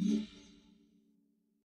Mm-hmm.